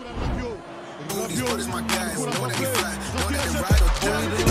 Dude, these brothers my guys, know that they fly, know that they ride or die.